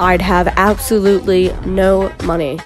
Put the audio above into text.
I'd have absolutely no money.